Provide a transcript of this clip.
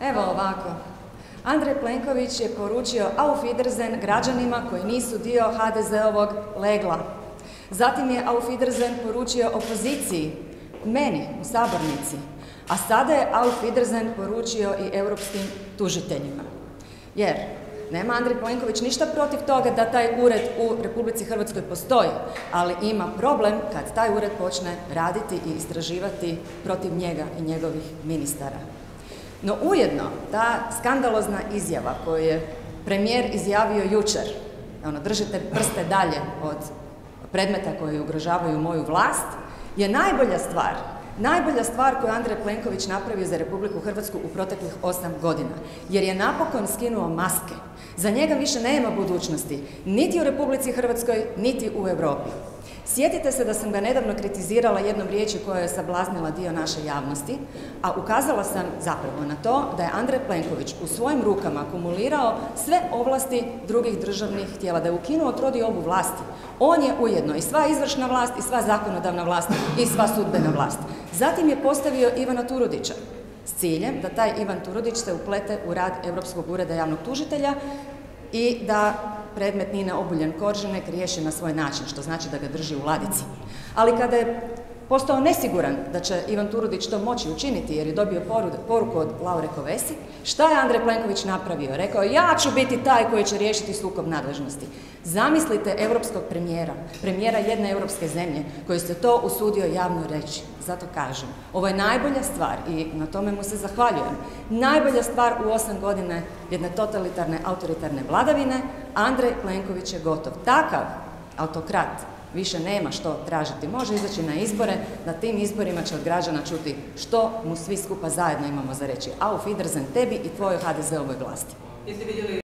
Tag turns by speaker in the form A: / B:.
A: Evo ovako. Andrej Plenković je poručio auf građanima koji nisu dio HDZ-ovog legla. Zatim je auf poručio opoziciji, meni u sabornici, a sada je auf poručio i europskim tužiteljima. Jer nema Andrej Plenković ništa protiv toga da taj ured u Republici Hrvatskoj postoji, ali ima problem kad taj ured počne raditi i istraživati protiv njega i njegovih ministara. No ujedno, ta skandalozna izjava koju je premijer izjavio jučer, ono, držite prste dalje od predmeta koji ugrožavaju moju vlast, je najbolja stvar, najbolja stvar koju Andrej Plenković napravio za Republiku Hrvatsku u proteklih osam godina. Jer je napokon skinuo maske. Za njega više nema budućnosti, niti u Republici Hrvatskoj, niti u Europi. Sjetite se da sam ga nedavno kritizirala jednom riječi koja je sablaznila dio naše javnosti, a ukazala sam zapravo na to da je Andrej Plenković u svojim rukama akumulirao sve ovlasti drugih državnih tijela, da je ukinuo ovu vlasti. On je ujedno i sva izvršna vlast, i sva zakonodavna vlast, i sva sudbena vlast. Zatim je postavio Ivana Turudića s ciljem da taj Ivan Turudić se uplete u rad Europskog ureda javnog tužitelja i da predmet Nine Obuljen Koržinek riješi na svoj način, što znači da ga drži u ladici. Ali kada je postao nesiguran da će Ivan Turudić to moći učiniti jer je dobio poruku od Laure Kovesi, šta je Andrej Plenković napravio? Rekao ja ću biti taj koji će riješiti sukob nadležnosti. Zamislite europskog premijera, premijera jedne europske zemlje koji se to usudio javno reći. Zato kažem, ovo je najbolja stvar i na tome mu se zahvaljujem. Najbolja stvar u osam godine jedne totalitarne, autoritarne vladavine, Andrej Plenković je gotov. Takav autokrat više nema što tražiti. Može izaći na izbore, na tim izborima će od građana čuti što mu svi skupa zajedno imamo za reći. Auf Wiedersehen tebi i tvojoj HDZ-ovoj vlasti.